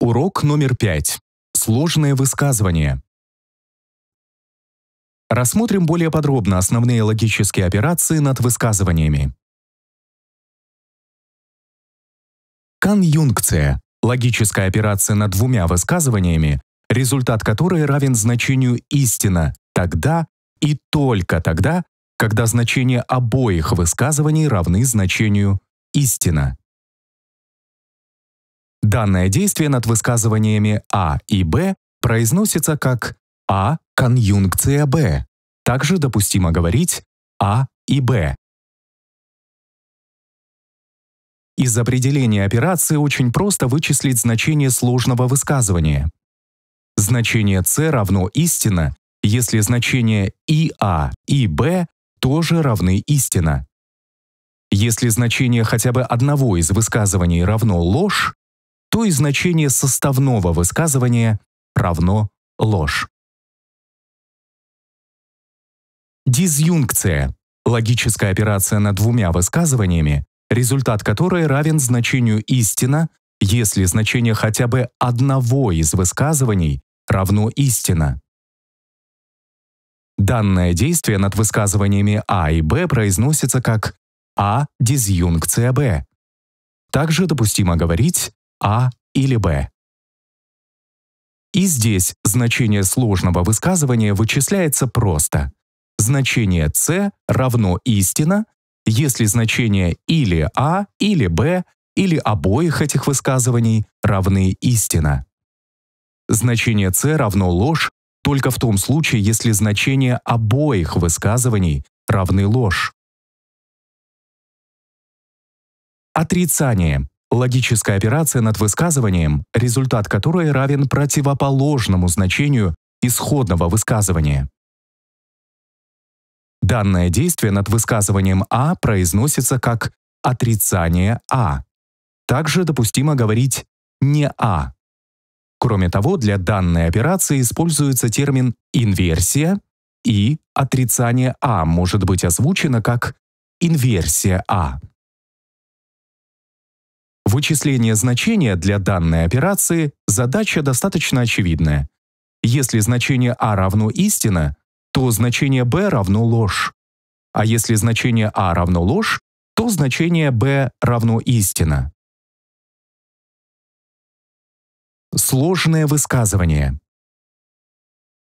Урок номер пять. Сложные высказывания. Рассмотрим более подробно основные логические операции над высказываниями. Конъюнкция – логическая операция над двумя высказываниями, результат которой равен значению «истина» тогда и только тогда, когда значения обоих высказываний равны значению «истина». Данное действие над высказываниями А и Б произносится как А конъюнкция Б. Также допустимо говорить А и Б. Из определения операции очень просто вычислить значение сложного высказывания. Значение С равно истина, если значения и А, и Б тоже равны истина. Если значение хотя бы одного из высказываний равно ложь, то и значение составного высказывания равно ложь. Дизъюнкция – логическая операция над двумя высказываниями, результат которой равен значению «истина», если значение хотя бы одного из высказываний равно «истина». Данное действие над высказываниями А и Б произносится как А дизъюнкция Б. Также допустимо говорить а или Б. И здесь значение сложного высказывания вычисляется просто. Значение С равно истина, если значение или А, или Б, или обоих этих высказываний равны истина. Значение С равно ложь только в том случае, если значение обоих высказываний равны ложь. Отрицание Логическая операция над высказыванием, результат которой равен противоположному значению исходного высказывания. Данное действие над высказыванием А произносится как отрицание А. Также допустимо говорить «не А». Кроме того, для данной операции используется термин «инверсия» и отрицание А может быть озвучено как «инверсия А». Вычисление значения для данной операции – задача достаточно очевидная. Если значение А равно истина, то значение Б равно ложь. А если значение А равно ложь, то значение Б равно истина. Сложное высказывание.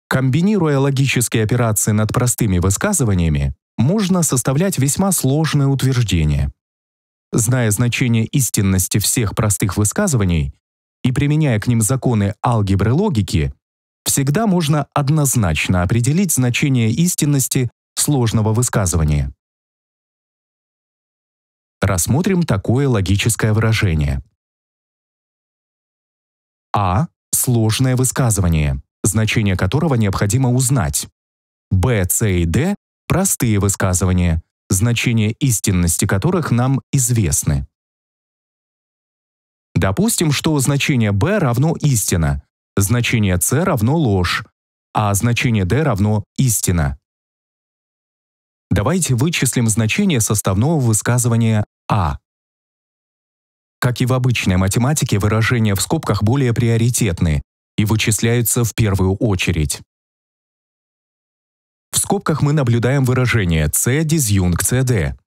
Комбинируя логические операции над простыми высказываниями, можно составлять весьма сложное утверждение. Зная значение истинности всех простых высказываний и применяя к ним законы алгебры логики, всегда можно однозначно определить значение истинности сложного высказывания. Рассмотрим такое логическое выражение. А – сложное высказывание, значение которого необходимо узнать. Б, С и Д – простые высказывания, значения истинности которых нам известны. Допустим, что значение b равно истина, значение c равно ложь, а значение d равно истина. Давайте вычислим значение составного высказывания а. Как и в обычной математике, выражения в скобках более приоритетны и вычисляются в первую очередь. В скобках мы наблюдаем выражение C дизъюнкция D.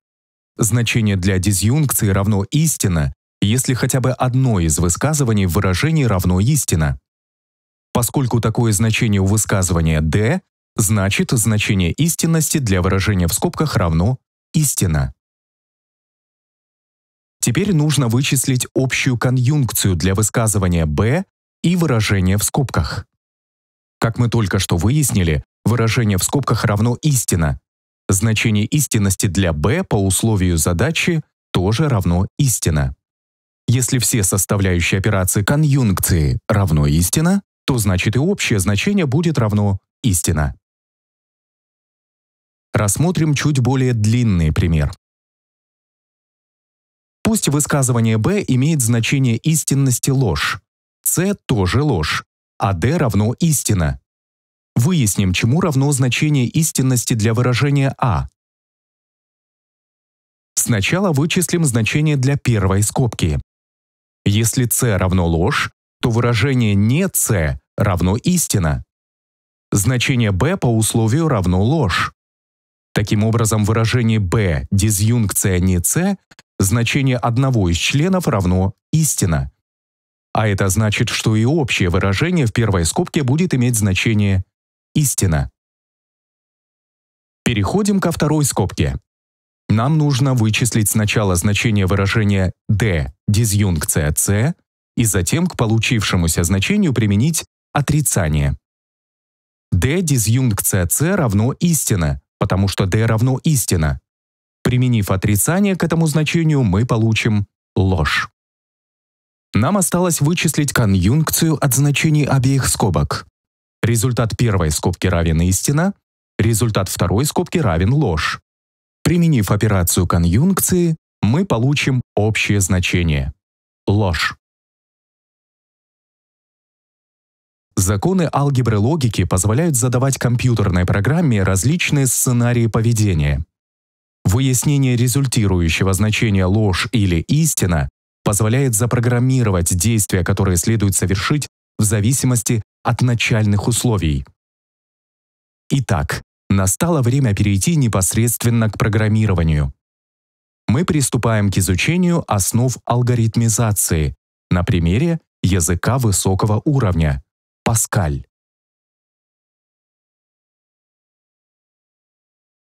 Значение для дизъюнкции равно истина, если хотя бы одно из высказываний в выражении равно истина. Поскольку такое значение у высказывания D, значит значение истинности для выражения в скобках равно истина. Теперь нужно вычислить общую конъюнкцию для высказывания B и выражения в скобках. Как мы только что выяснили, Выражение в скобках равно истина. Значение истинности для b по условию задачи тоже равно истина. Если все составляющие операции конъюнкции равно истина, то значит и общее значение будет равно истина. Рассмотрим чуть более длинный пример. Пусть высказывание b имеет значение истинности ложь, c тоже ложь, а d равно истина. Выясним, чему равно значение истинности для выражения А. Сначала вычислим значение для первой скобки. Если c равно ложь, то выражение «не c» равно истина. Значение b по условию равно ложь. Таким образом, выражение b дизъюнкция не c значение одного из членов равно истина. А это значит, что и общее выражение в первой скобке будет иметь значение истина. Переходим ко второй скобке. Нам нужно вычислить сначала значение выражения d дизъюнкция c и затем к получившемуся значению применить отрицание. d дизъюнкция c равно истина, потому что d равно истина. Применив отрицание к этому значению, мы получим ложь. Нам осталось вычислить конъюнкцию от значений обеих скобок. Результат первой скобки равен истина, результат второй скобки равен ложь. Применив операцию конъюнкции, мы получим общее значение – ложь. Законы алгебры логики позволяют задавать компьютерной программе различные сценарии поведения. Выяснение результирующего значения ложь или истина позволяет запрограммировать действия, которые следует совершить в зависимости от начальных условий. Итак, настало время перейти непосредственно к программированию. Мы приступаем к изучению основ алгоритмизации на примере языка высокого уровня Паскаль.